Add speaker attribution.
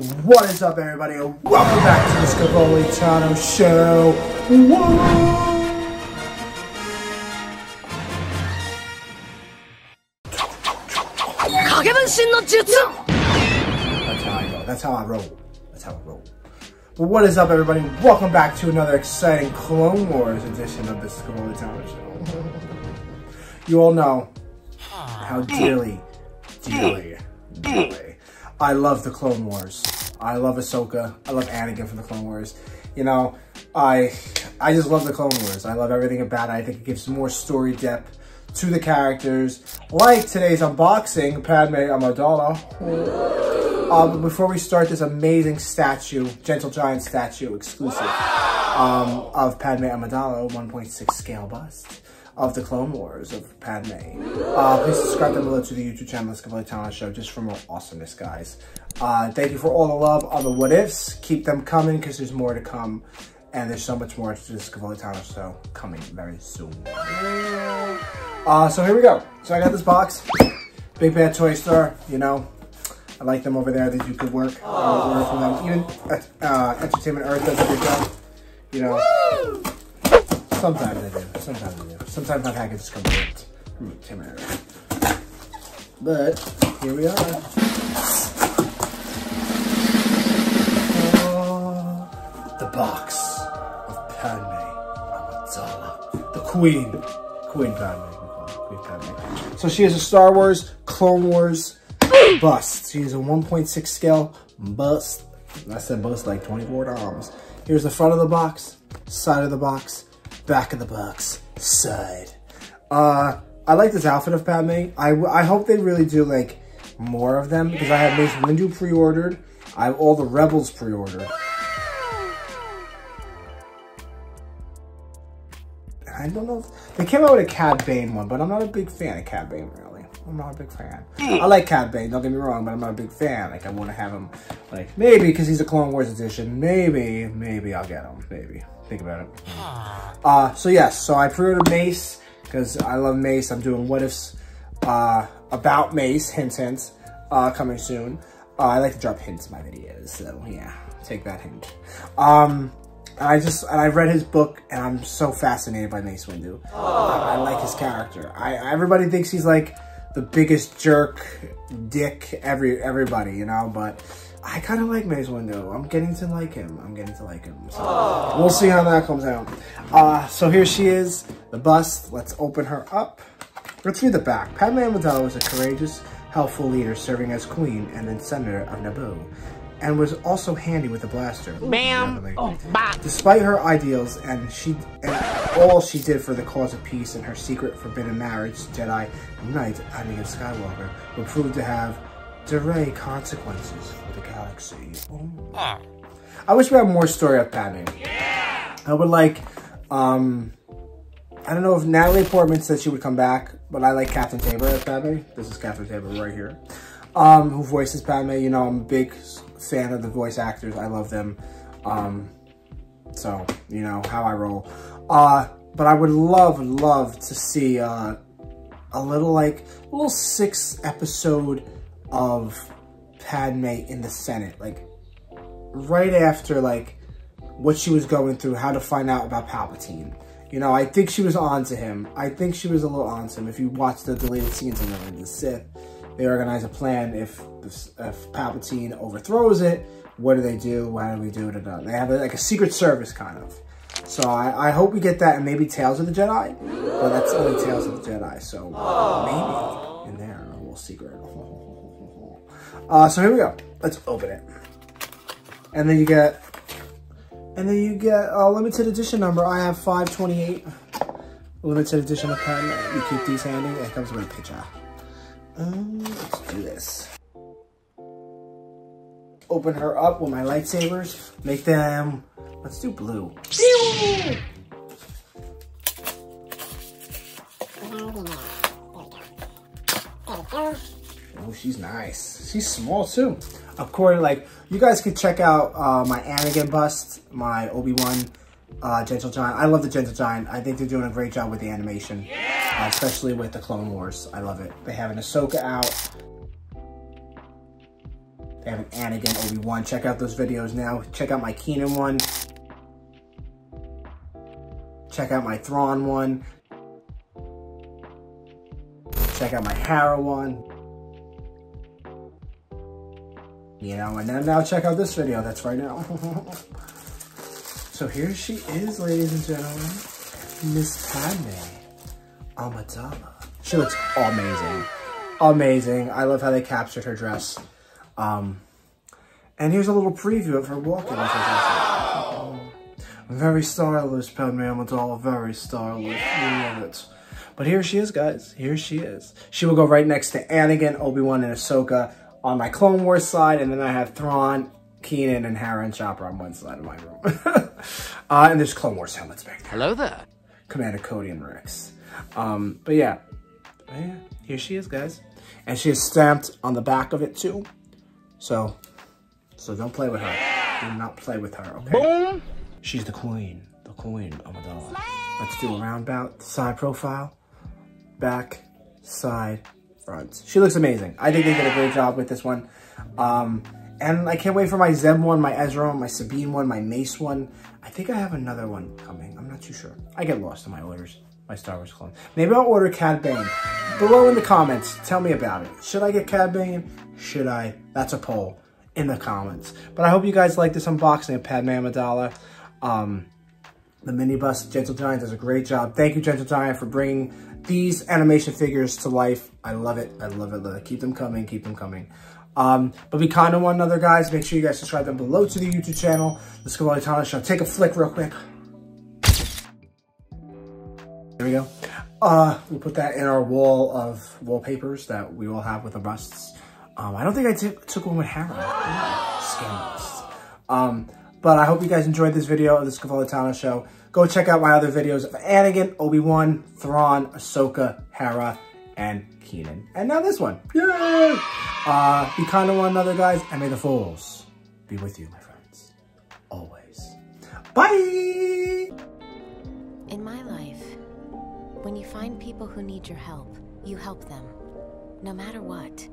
Speaker 1: What is up, everybody? Welcome back to the Scevoli Tano Show. That's how I go. That's how I roll. That's how I roll. But what is up, everybody? Welcome back to another exciting Clone Wars edition of the Scevoli Tano Show. You all know how dearly, dearly, dearly I love the Clone Wars. I love Ahsoka. I love Anakin from the Clone Wars. You know, I I just love the Clone Wars. I love everything about it. I think it gives more story depth to the characters. Like today's unboxing, Padme Amidala. But before we start this amazing statue, Gentle Giant statue exclusive um, of Padme Amidala, 1.6 scale bust of the Clone Wars of Padme. Uh, please subscribe down below to the YouTube channel, The Scevoli Tano Show, just for more awesomeness, guys. Uh, thank you for all the love on the what ifs. Keep them coming because there's more to come. And there's so much more to the Scevoli Tano Show coming very soon. Uh, so here we go. So I got this box. Big Bad Toy Store, you know. I like them over there. They do good work. I order from them. Even uh, Entertainment Earth does a good job. You know. Sometimes they do. Sometimes I do. Sometimes my packages come ripped. But here we are. Uh, the box of Padme Amidala. The Queen. Queen Padme. Queen Padme. So she is a Star Wars, Clone Wars bust. She is a 1.6 scale bust. I said bust like 24 times. Here's the front of the box, side of the box, back of the box, side. Uh, I like this outfit of Padme. I, I hope they really do like more of them because I have Mace Windu pre-ordered. I have all the Rebels pre-ordered. I don't know if they came out with a Cad Bane one, but I'm not a big fan of Cad Bane really. I'm not a big fan. I like Cad Bane, don't get me wrong, but I'm not a big fan. Like I want to have him, like maybe because he's a Clone Wars edition. Maybe, maybe I'll get him. Maybe think about it. Uh, so yes, so I pre-ordered Mace because I love Mace. I'm doing what ifs uh, about Mace, hints, hints, uh, coming soon. Uh, I like to drop hints in my videos, so yeah, take that hint. Um, I just, and I read his book, and I'm so fascinated by Mace Windu. I, I like his character. I Everybody thinks he's like the biggest jerk, dick, every everybody, you know, but I kind of like Mace Windu. I'm getting to like him. I'm getting to like him. So we'll see how that comes out. Uh, so here she is, the bust. Let's open her up. Let's read the back. Padme Amidala was a courageous, helpful leader serving as queen and then senator of Naboo, and was also handy with a blaster.
Speaker 2: Bam! Oh.
Speaker 1: Despite her ideals and she and all she did for the cause of peace and her secret forbidden marriage, Jedi Knight Anakin Skywalker would prove to have direct consequences for the galaxy. Oh. I wish we had more story of Padme. I would like, um, I don't know if Natalie Portman said she would come back, but I like Catherine Taber as Padme. This is Catherine Taber right here. Um, who voices Padme. You know, I'm a big fan of the voice actors. I love them. Um, so, you know, how I roll. Uh, but I would love, love to see, uh, a little, like, a little six episode of Padme in the Senate. Like, right after, like, what she was going through, how to find out about Palpatine. You know, I think she was on to him. I think she was a little on to him. If you watch the deleted scenes in the, the Sith, they organize a plan. If if Palpatine overthrows it, what do they do? How do we do it? They have a, like a secret service kind of. So I, I hope we get that and maybe Tales of the Jedi. But that's only Tales of the Jedi. So maybe in there a little secret. Uh, so here we go. Let's open it. And then you get, and then you get a limited edition number. I have 528 limited edition of pen. You keep these handy. It comes with a picture. Um, let's do this. Open her up with my lightsabers. Make them, let's do blue. She's nice. She's small too. Of course, like, you guys could check out uh, my Anakin bust, my Obi-Wan uh, Gentle Giant. I love the Gentle Giant. I think they're doing a great job with the animation, uh, especially with the Clone Wars. I love it. They have an Ahsoka out. They have an Anakin Obi-Wan. Check out those videos now. Check out my Kanan one. Check out my Thrawn one. Check out my Hera one. You know, and then now check out this video that's right now. so here she is, ladies and gentlemen. Miss Padme Amidala. She looks amazing. Amazing. I love how they captured her dress. Um, and here's a little preview of her walking her. Very stylish, Padme Amidala. Very stylish. Love it. But here she is, guys. Here she is. She will go right next to Anakin, Obi-Wan, and Ahsoka on my Clone Wars side, and then I have Thrawn, Kanan, and Hera and Chopper on one side of my room. uh, and there's Clone Wars helmets back there.
Speaker 2: Hello there.
Speaker 1: Commander Cody and Rex. Um, but yeah. yeah, here she is, guys. And she is stamped on the back of it too. So, so don't play with her. Do not play with her, okay?
Speaker 2: Boom.
Speaker 1: She's the queen, the queen of Amidala. Let's do a roundabout, side profile, back, side, front. She looks amazing. I think they did a great job with this one. Um, and I can't wait for my Zeb one, my Ezra one, my Sabine one, my Mace one. I think I have another one coming. I'm not too sure. I get lost in my orders, my Star Wars clone. Maybe I'll order Cad Bane. Below in the comments, tell me about it. Should I get Cad Bane? Should I? That's a poll in the comments. But I hope you guys like this unboxing of Padme Amidala. Um, the minibus, Gentle Giant, does a great job. Thank you, Gentle Giant, for bringing these animation figures to life. I love it. I love it. Love it. Keep them coming. Keep them coming. Um, but we kind of one another, guys. Make sure you guys subscribe down below to the YouTube channel. The Scevoli Tano Show. Take a flick real quick. There we go. Uh, we put that in our wall of wallpapers that we all have with the busts. Um, I don't think I took one with Hera. Scandalous. Um, but I hope you guys enjoyed this video of the Scevoli Tano Show. Go check out my other videos of Anakin, Obi-Wan, Thrawn, Ahsoka, Hera, and Kanan. And now this one. Yay! Uh, be kind to one another, guys, and may the Force be with you, my friends. Always. Bye!
Speaker 3: In my life, when you find people who need your help, you help them, no matter what.